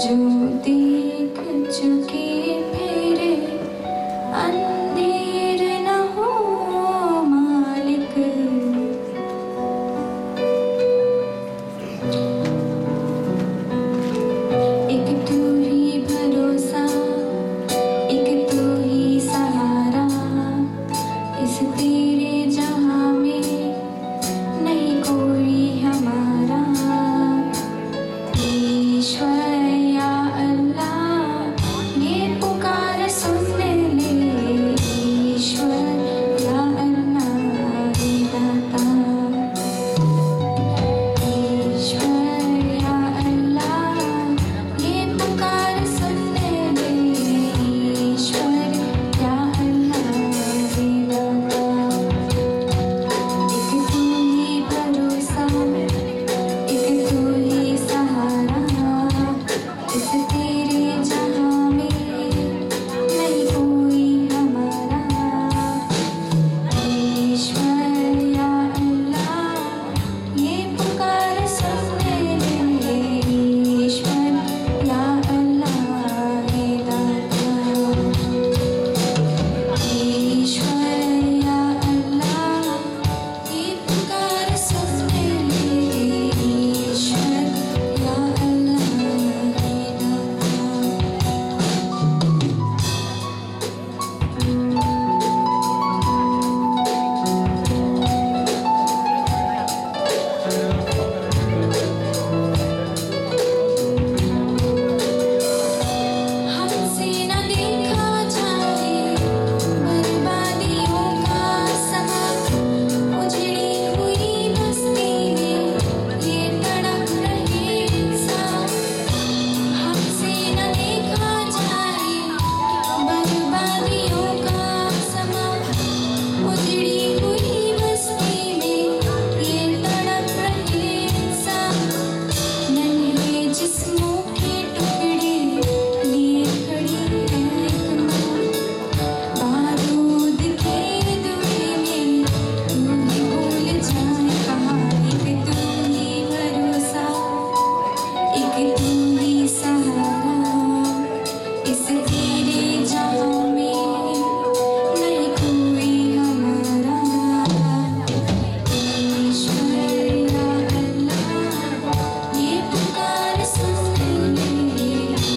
जो देख चुकी